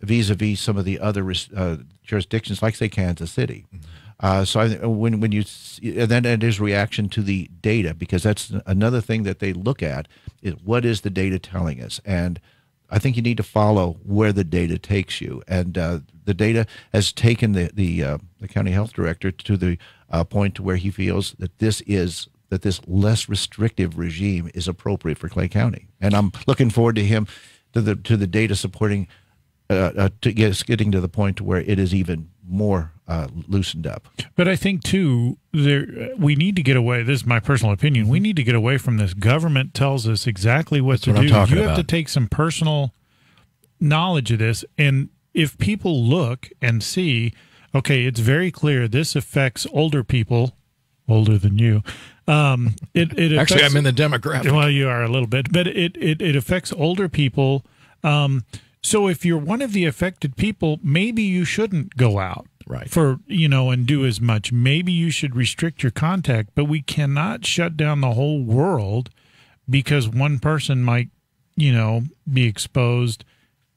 vis-a-vis some of the other uh, jurisdictions, like say Kansas City. Mm-hmm. Uh, so I, when when you and then it is reaction to the data because that's another thing that they look at is what is the data telling us and I think you need to follow where the data takes you, and uh, the data has taken the the, uh, the county health director to the uh, point to where he feels that this is that this less restrictive regime is appropriate for Clay County, and I'm looking forward to him to the to the data supporting uh, uh, to get, getting to the point to where it is even more uh, loosened up. But I think too, there we need to get away. This is my personal opinion. We need to get away from this. Government tells us exactly what That's to what do. you have about. to take some personal knowledge of this, and if people look and see, okay, it's very clear this affects older people, older than you. Um, it, it (laughs) Actually, I'm in the demographic. well, you are a little bit, but it it, it affects older people. Um, so if you're one of the affected people, maybe you shouldn't go out Right. for you know and do as much. Maybe you should restrict your contact, but we cannot shut down the whole world because one person might you know be exposed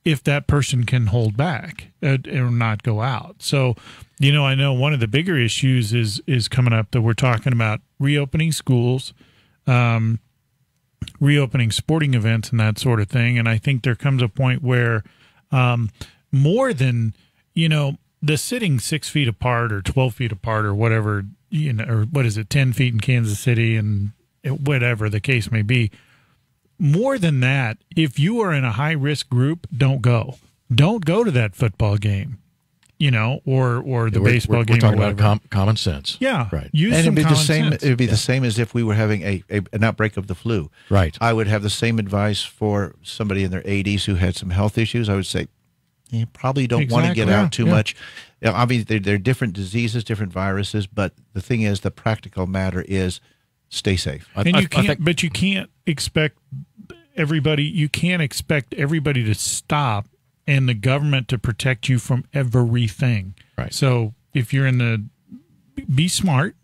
if that person can hold back uh, or not go out. So, you know, I know one of the bigger issues is is coming up that we're talking about reopening schools, um, reopening sporting events and that sort of thing. And I think there comes a point where um, more than you know the sitting six feet apart or twelve feet apart or whatever you know or what is it ten feet in Kansas City and whatever the case may be more than that, if you are in a high risk group, don't go. Don't go to that football game, you know, or or the We're- baseball we're, game. We're talking or about com- common sense. yeah, Right. Use and some it'd be the common same. sense. It would be the same as if we were having a, a an outbreak of the flu. Right. I would have the same advice for somebody in their 80s who had some health issues. I would say, you probably don't want to get Yeah, out too yeah. much. You Obviously, they're, they're different diseases, different viruses, but the thing is, the practical matter is stay safe. I, and you I can't, think- but you can't expect everybody. You can't expect everybody to stop and the government to protect you from everything. Right. So if you're in the, be smart,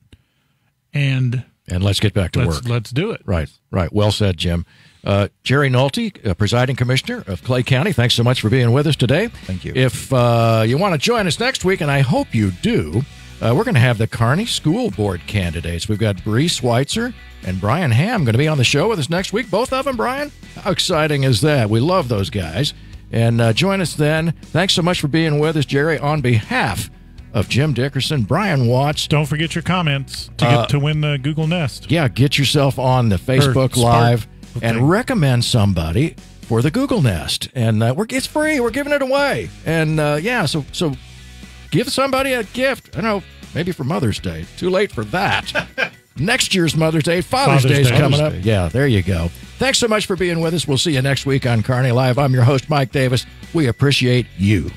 and and let's get back to let's work. let's do it. Right, right. Well said, Jim. Uh, Jerry Nolte, uh, presiding commissioner of Clay County, thanks so much for being with us today. Thank you. If uh, you want to join us next week, and I hope you do, uh, we're going to have the Kearney School Board candidates. We've got Bree Schweitzer and Brian Ham going to be on the show with us next week. Both of them, Brian. How exciting is that? We love those guys. And uh, join us then. Thanks so much for being with us, Jerry. On behalf of Jim Dickerson, Brian Watts, Don't forget your comments to Uh, get to win the Google Nest. yeah, get yourself on the Facebook Live thing. and recommend somebody for the Google Nest. And uh, we're it's free. We're giving it away. And uh, yeah, so so give somebody a gift. I know maybe for Mother's Day. Too late for that. (laughs) Next year's Mother's Day, Father's, Father's Day is Day. coming Father's up. Yeah, there you go. Thanks so much for being with us. We'll see you next week on Kearney Live. I'm your host, Mike Davis. We appreciate you.